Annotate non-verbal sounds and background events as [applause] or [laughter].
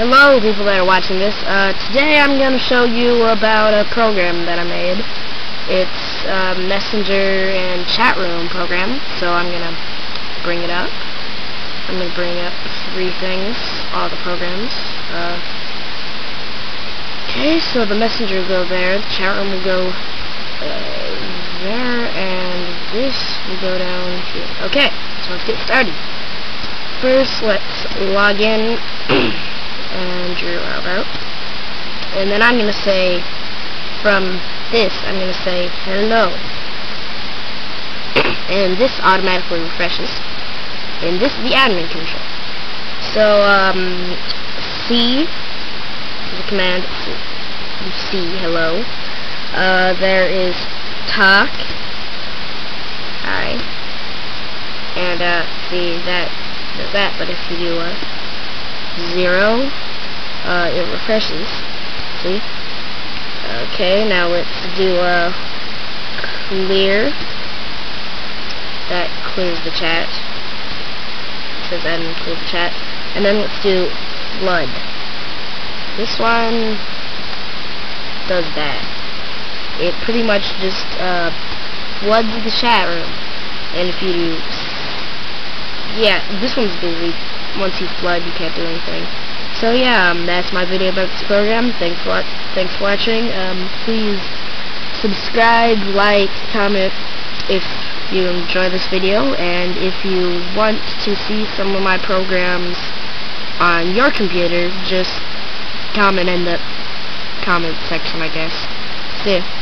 Hello, people that are watching this. Uh, today I'm going to show you about a program that I made. It's a messenger and chat room program, so I'm going to bring it up. I'm going to bring up three things, all the programs. Uh, okay, so the messenger will go there, the chat room will go uh, there, and this will go down here. Okay, so let's get started. First, let's log in. [clears throat] And then I'm going to say, from this, I'm going to say, hello. [coughs] and this automatically refreshes. And this is the admin control. So, um, C the command, C, hello. Uh, there is talk. Hi. And, uh, see, that that, but if you do, uh, zero, uh, it refreshes. See? Okay, now let's do a clear. That clears the chat. It says admin clear the chat. And then let's do flood. This one does that. It pretty much just uh, floods the chat room. And if you do... Yeah, this one's busy once you flood, you can't do anything. So yeah, um, that's my video about this program. Thanks for thanks for watching. Um, please subscribe, like, comment if you enjoy this video, and if you want to see some of my programs on your computer, just comment in the comment section, I guess. See ya.